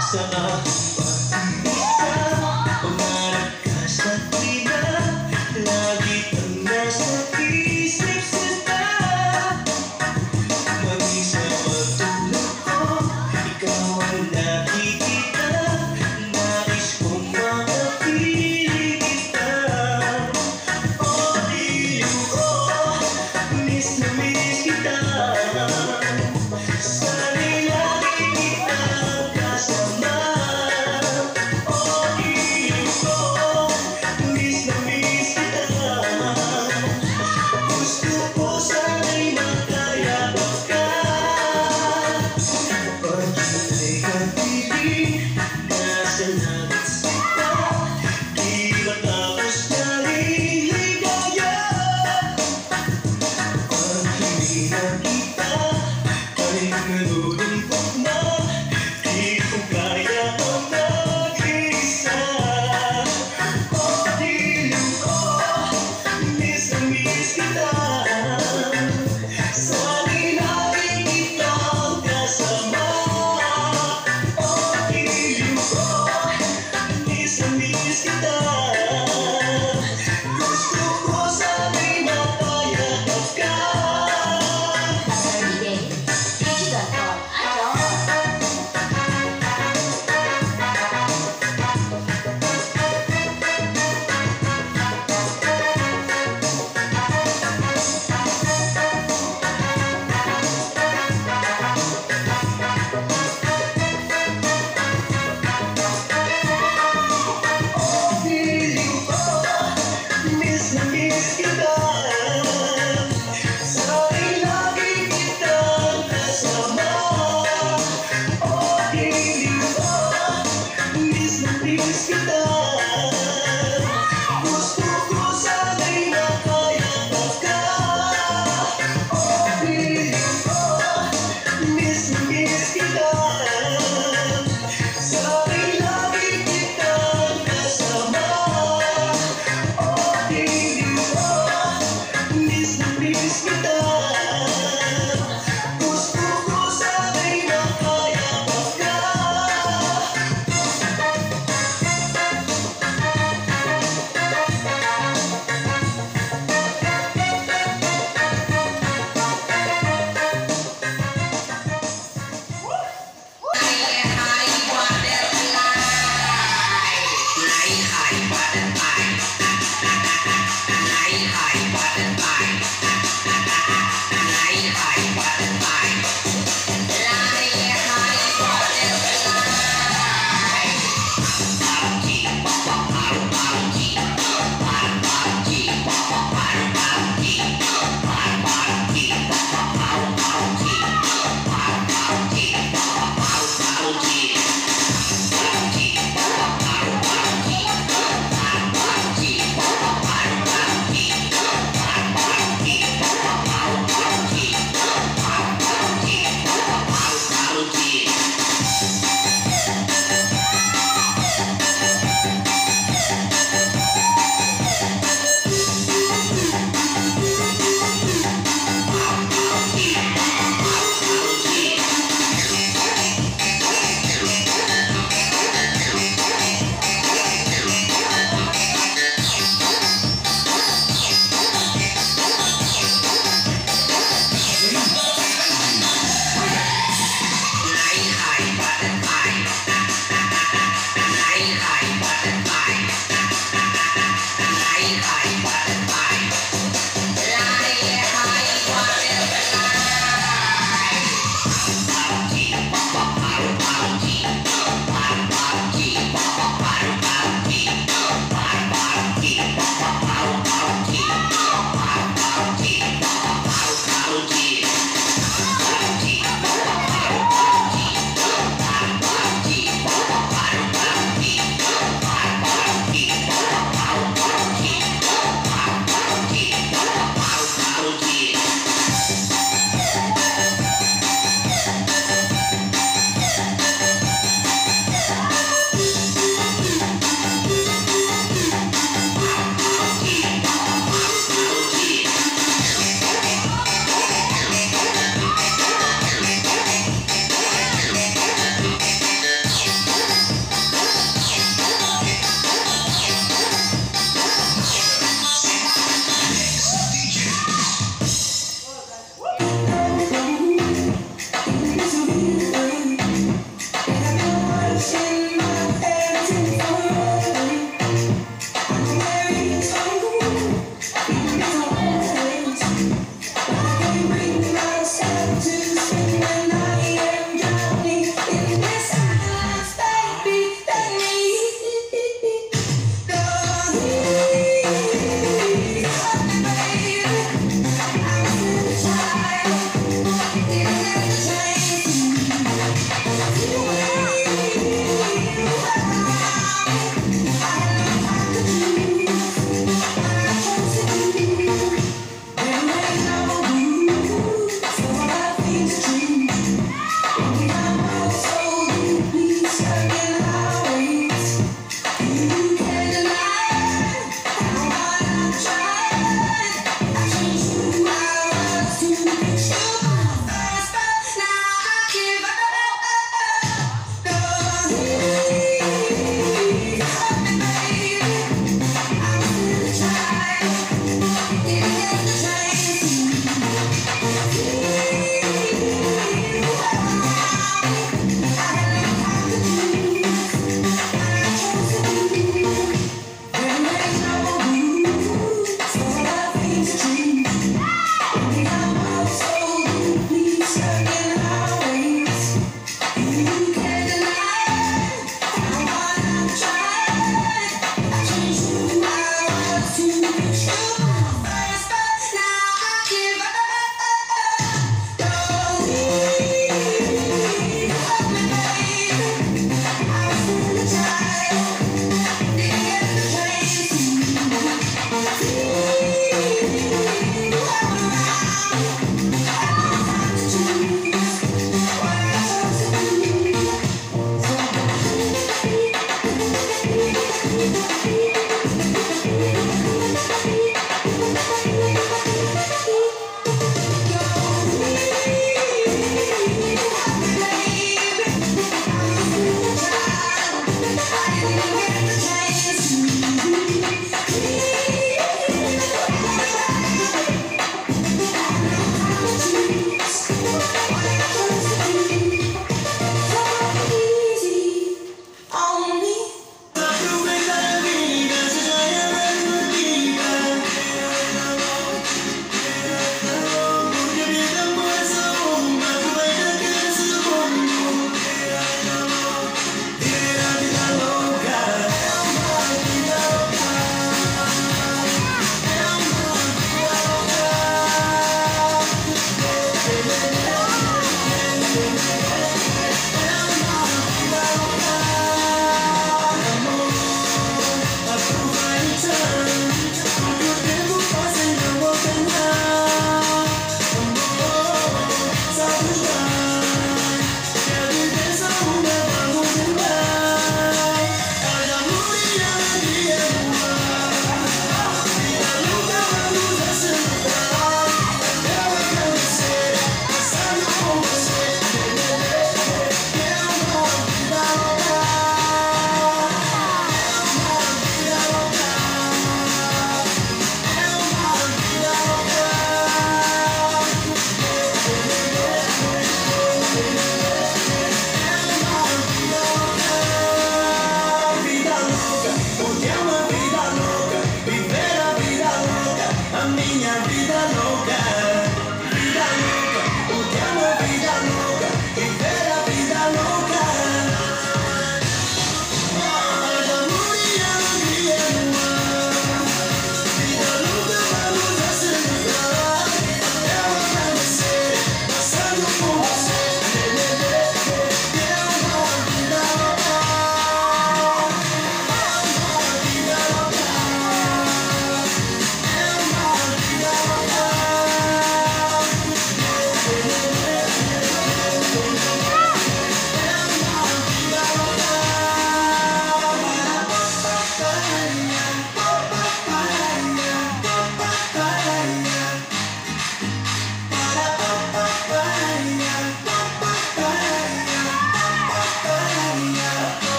Senang.